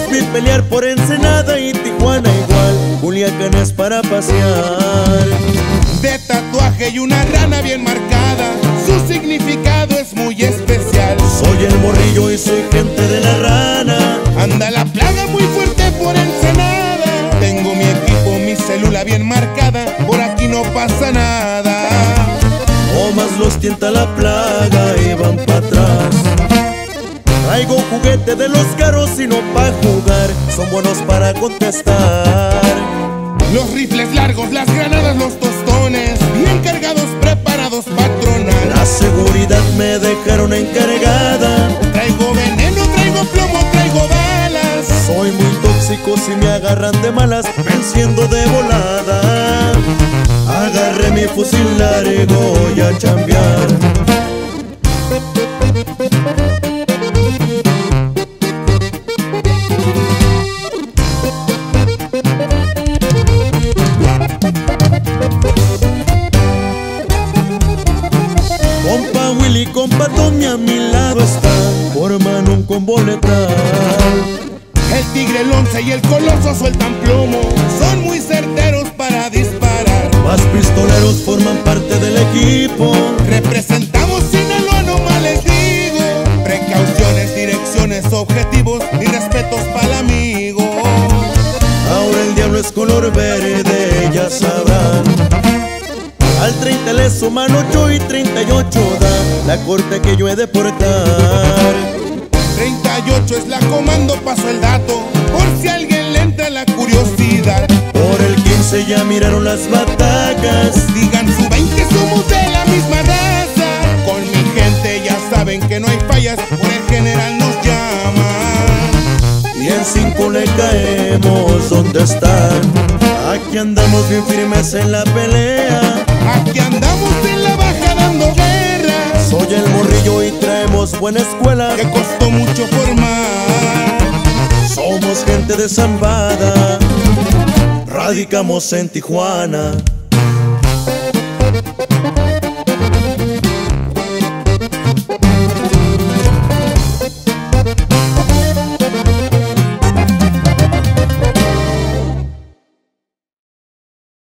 Los vi pelear por Ensenada y Tijuana igual. Culiacán es para pasear. De tatuaje y una rana bien marcada. Su significado es muy especial. Soy el morrillo y soy gente de la rana. Anda la plaga muy fuerte por Ensenada. Tengo mi equipo, mi célula bien marcada. Por aquí no pasa nada. O más los tienta la plaga Traigo juguete de los caros y no pa' jugar. Son buenos para contestar. Los rifles largos, las granadas, los tostones. Bien cargados, preparados, patronal La seguridad me dejaron encargada. Traigo veneno, traigo plomo, traigo balas. Soy muy tóxico si me agarran de malas Me enciendo de volada. Agarré mi fusil largo y a chambear Compa Tommy a mi lado está Forman un combo letal El tigre, el once y el coloso sueltan plomo. Son muy certeros para disparar. Más pistoleros forman parte del equipo. Representamos Sinaloa, no más les digo Precauciones, direcciones, objetivos Y respetos para el amigo. Ahora el diablo es color verde, ya sabrán. Al 30 le suman 8 y 38 da La corte que yo he de portar. 38 es la comando, paso el dato Por si a alguien le entra la curiosidad. Por el 15 ya miraron las batacas Digan su 20, somos de la misma raza. Con mi gente ya saben que no hay fallas Por el general nos llaman Y en 5 le caemos, ¿dónde están? Aquí andamos bien firmes en la pelea. Aquí andamos en buena escuela Que costó mucho formar. Somos gente de Zambada Radicamos en Tijuana